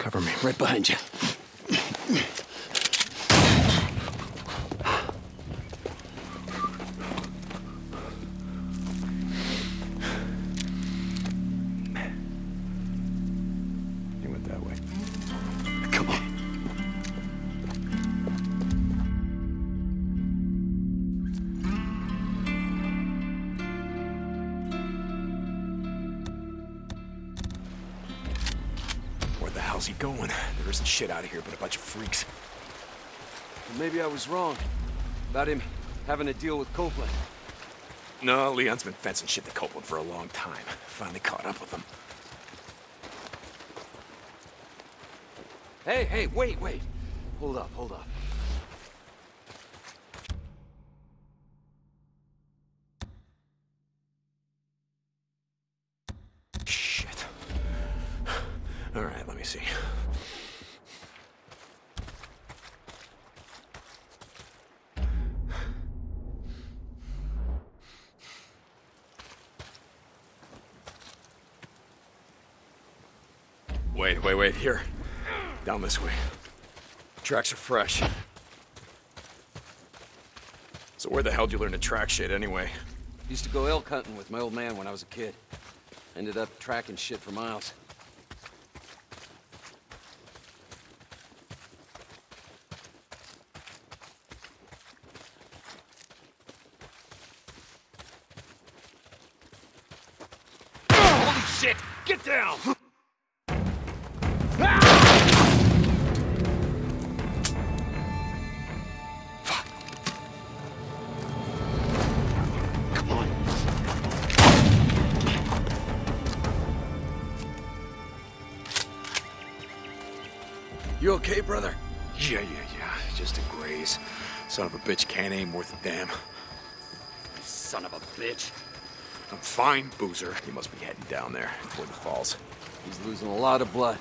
Cover me. Right behind you. Hell's he going? There isn't shit out of here but a bunch of freaks. Maybe I was wrong about him having a deal with Copeland. No, Leon's been fencing shit to Copeland for a long time. Finally caught up with him. Hey, hey, wait, wait. Hold up, hold up. Shit. Wait, wait, wait, here. Down this way. Tracks are fresh. So where the hell would you learn to track shit anyway? Used to go elk hunting with my old man when I was a kid. Ended up tracking shit for miles. Shit! Get down! Ah! On. You okay, brother? Yeah, yeah, yeah. Just a graze. Son of a bitch can't aim worth a damn. Son of a bitch. I'm fine, Boozer. You must be heading down there toward the falls. He's losing a lot of blood.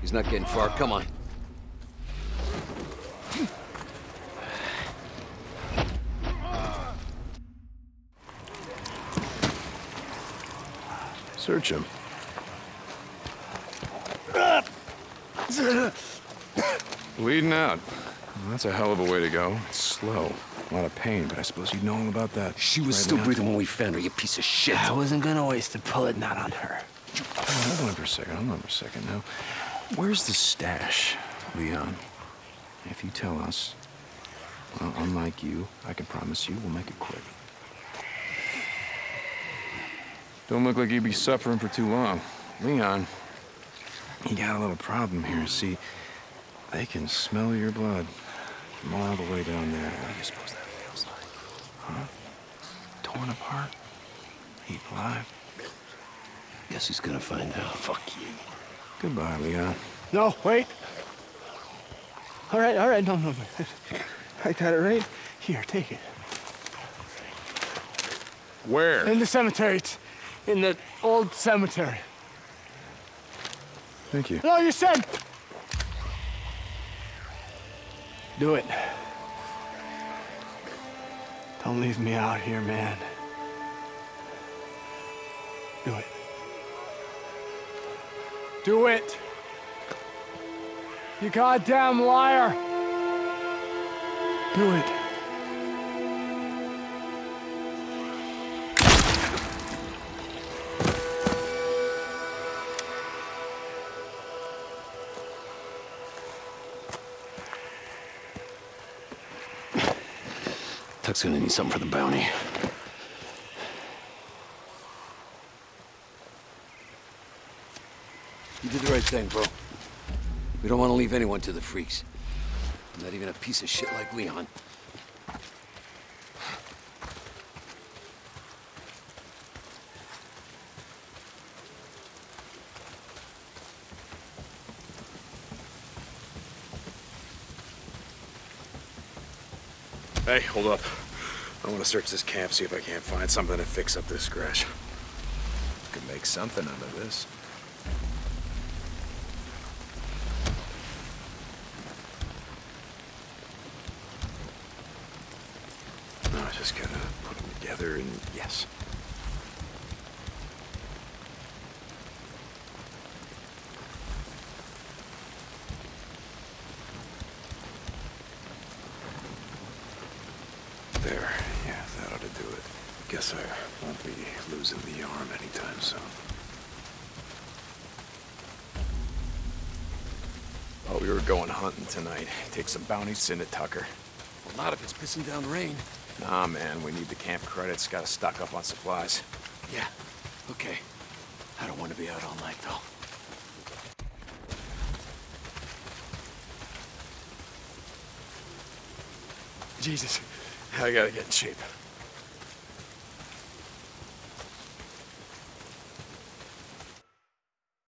He's not getting far. Come on. Search him. Bleeding out. Well, that's a hell of a way to go. It's slow. A lot of pain, but I suppose you know all about that. She was right still now. breathing when we found her, you piece of shit. I wasn't gonna waste a bullet not on her. Oh, hold on for a second. Hold on for a second now. Where's the stash, Leon? If you tell us, well, unlike you, I can promise you we'll make it quick. Don't look like you'd be suffering for too long. Leon, you got a little problem here. See, they can smell your blood from all the way down there. What do you suppose that feels like? Huh? Torn apart? Eaten alive? Guess he's gonna find out. Fuck you. Goodbye, Leon. No, wait. All right, all right, no, no, no. I got it right here. Take it. Where? In the cemetery. It's in the old cemetery. Thank you. No, you said. Do it. Don't leave me out here, man. Do it. Do it. You goddamn liar. Do it. Tuck's gonna need something for the bounty. You did the right thing, bro. We don't want to leave anyone to the freaks. Not even a piece of shit like Leon. Hey, hold up. I want to search this camp, see if I can't find something to fix up this scratch. Could make something out of this. No, I just gotta put them together and yes. Losing the arm anytime soon. Oh, we were going hunting tonight. Take some bounties into Tucker. Well, not if it's pissing down rain. Nah, man, we need the camp credits. Gotta stock up on supplies. Yeah, okay. I don't want to be out all night, though. Jesus, I gotta get in shape.